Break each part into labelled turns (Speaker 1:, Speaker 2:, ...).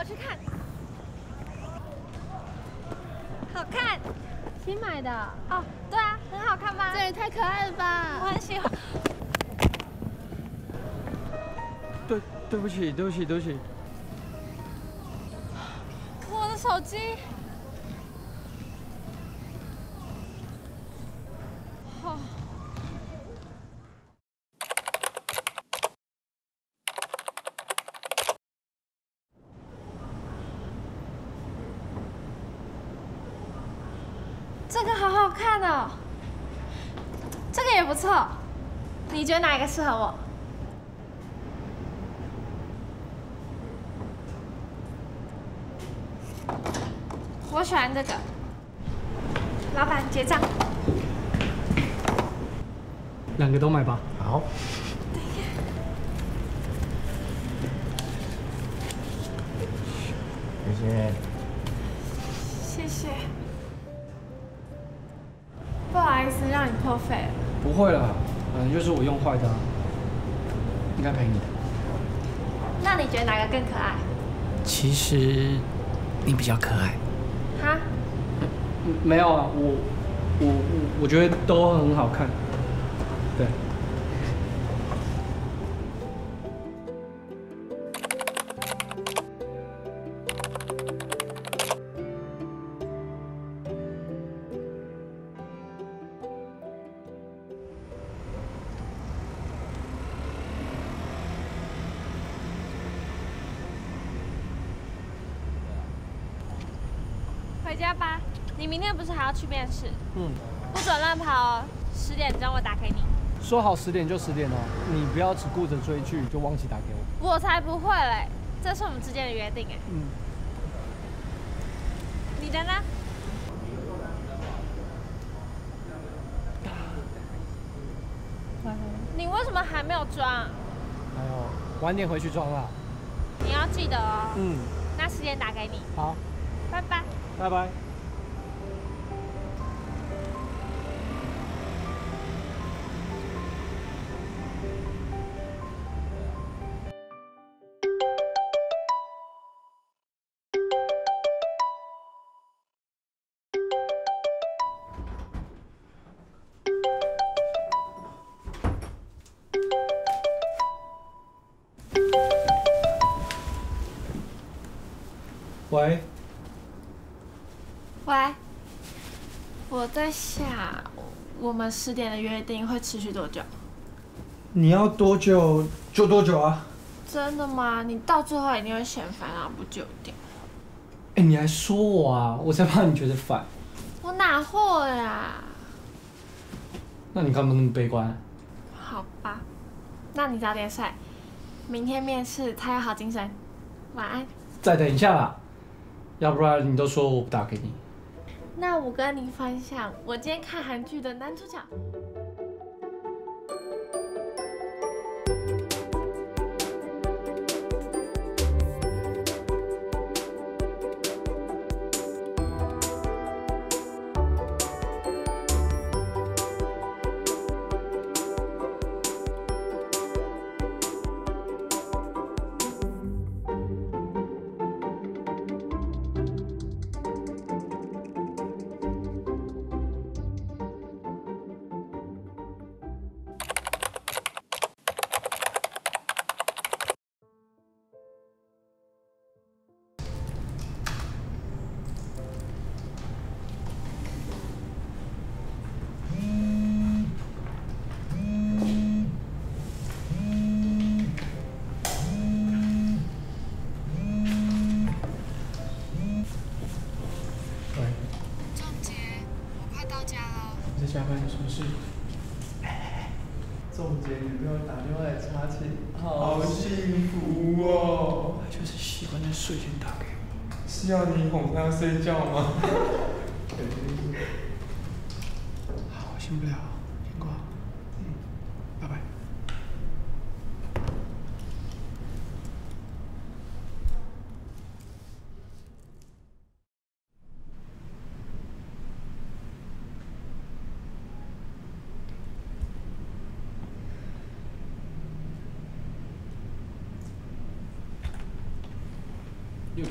Speaker 1: 我去看，好看，
Speaker 2: 新买的，
Speaker 1: 哦，对啊，很好看吧？
Speaker 2: 这也太可爱了吧
Speaker 1: 我
Speaker 2: 吧！
Speaker 1: 很喜欢。
Speaker 3: 对，对不起，对不起，对不起。
Speaker 1: 我的手机。这个好好看哦，这个也不错。你觉得哪一个适合我？我喜欢这个。老板结账。
Speaker 3: 两个都买吧。
Speaker 4: 好，谢谢。
Speaker 1: 谢谢。让你破费了。
Speaker 3: 不会啦，嗯，就是我用坏的啊，应该赔你的。
Speaker 1: 那你觉得哪个更可爱？
Speaker 3: 其实你比较可爱。
Speaker 1: 哈？
Speaker 3: 嗯没有啊，我我我我觉得都很好看。
Speaker 1: 家吧。你明天不是还要去面试？
Speaker 3: 嗯，
Speaker 1: 不准乱跑哦。十点钟我打给你。
Speaker 3: 说好十点就十点哦，你不要只顾着追剧就忘记打给我。
Speaker 1: 我才不会嘞，这是我们之间的约定哎。
Speaker 3: 嗯，
Speaker 1: 你的呢？你为什么还没有装？
Speaker 3: 还有晚点回去装啦。
Speaker 1: 你要记得哦。
Speaker 3: 嗯，
Speaker 1: 那十点打给你，
Speaker 3: 好，
Speaker 1: 拜拜。
Speaker 3: 拜拜。喂，
Speaker 1: 我在想，我们十点的约定会持续多久？
Speaker 3: 你要多久就多久啊？
Speaker 1: 真的吗？你到最后一定会嫌烦啊，不就点？
Speaker 3: 哎、你还说我啊？我才怕你觉得烦。
Speaker 1: 我哪会呀？
Speaker 3: 那你干嘛那么悲观？
Speaker 1: 好吧，那你早点睡，明天面试，他要好精神。晚安。
Speaker 3: 再等一下啦，要不然你都说我不打给你。
Speaker 1: 那我跟你分享，我今天看韩剧的男主角。
Speaker 3: 班有什么事？
Speaker 5: 仲杰女朋友打电话来插情，好幸福哦！
Speaker 3: 他就是喜欢在睡前打给我。
Speaker 5: 是要你哄她睡觉吗？
Speaker 3: 好，先不聊，先挂。嗯，拜拜。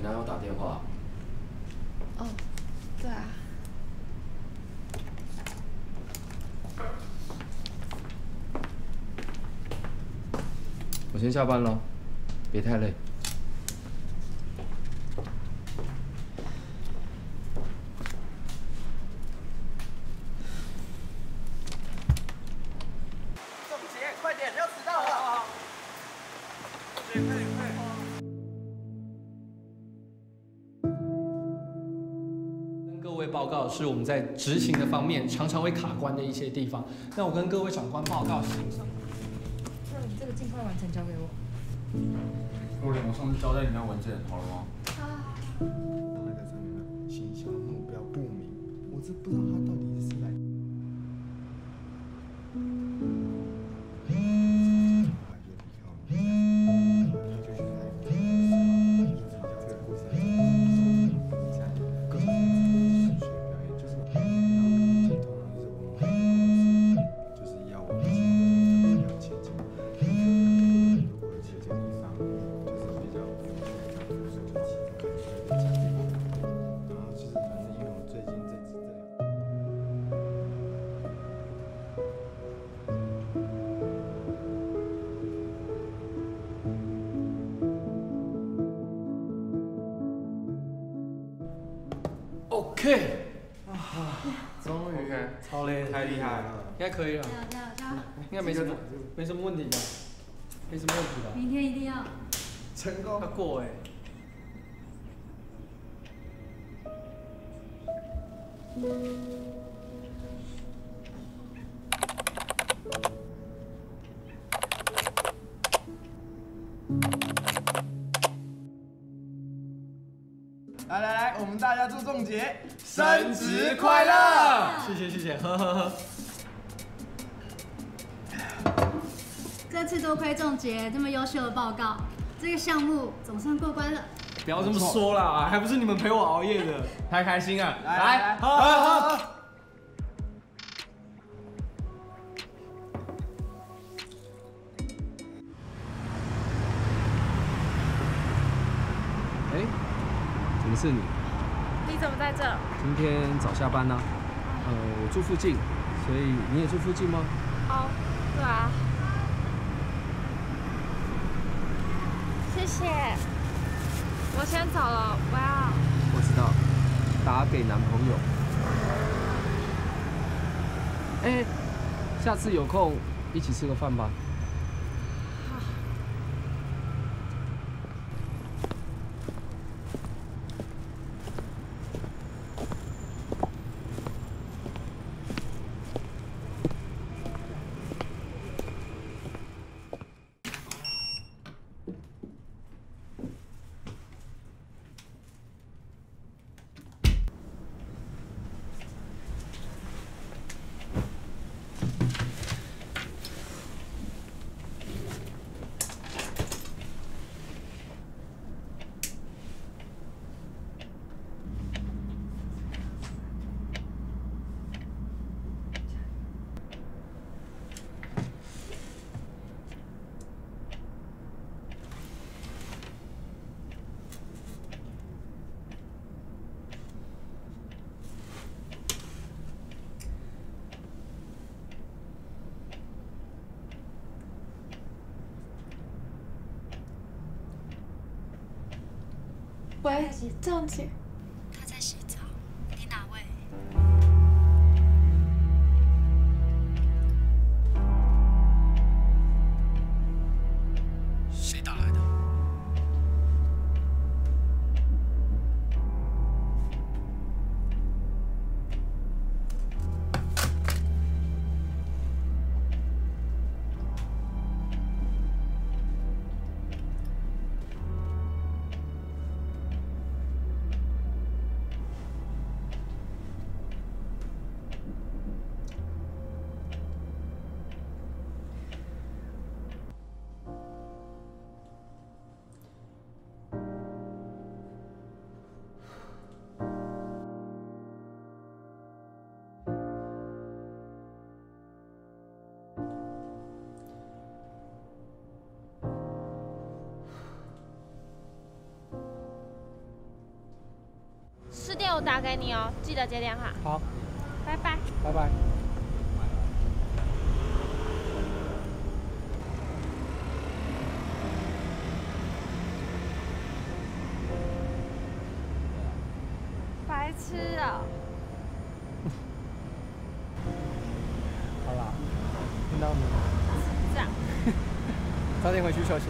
Speaker 4: 给男友打电话。
Speaker 1: 哦，对啊。
Speaker 4: 我先下班了，别太累。
Speaker 3: 位报告的是我们在执行的方面常常会卡关的一些地方。那我跟各位长官报告。
Speaker 6: 那你这个尽快完成交给我。
Speaker 5: 若琳，我上次交代你那文件好了吗？
Speaker 7: 那个上面的形象目标不明，我这不知道他
Speaker 3: OK，
Speaker 5: 终于，
Speaker 3: 超累的，
Speaker 5: 太厉害了。
Speaker 3: 应该可以了，
Speaker 6: 加油加油！
Speaker 3: 应该没什么，没什么问题的，没什么问题的。
Speaker 6: 明天一定要。
Speaker 7: 成功
Speaker 3: 要。过哎、
Speaker 5: 来大家祝仲杰升职快乐。
Speaker 3: 谢谢谢谢，呵呵呵。
Speaker 6: 这次多亏仲杰这么优秀的报告，这个项目总算过关了。
Speaker 3: 不要这么说啦，还不是你们陪我熬夜的，太开心啊。
Speaker 5: 来来来，
Speaker 3: 喝喝喝。
Speaker 4: 哎，怎么是你？
Speaker 1: 你怎么在这？
Speaker 4: 今天早下班呢、呃，我住附近，所以你也住附近吗？
Speaker 1: 哦，对啊。谢谢。我先走了，我要。
Speaker 4: 我知道，打给男朋友。哎，下次有空一起吃个饭吧。
Speaker 1: 喂，
Speaker 3: 这样子
Speaker 1: 电我打给你哦，记得接电话。
Speaker 3: 好，
Speaker 1: 拜拜。
Speaker 3: 拜拜。
Speaker 1: 白痴啊、
Speaker 3: 好啦，听到没？
Speaker 1: 这样。
Speaker 3: 早点回去休息。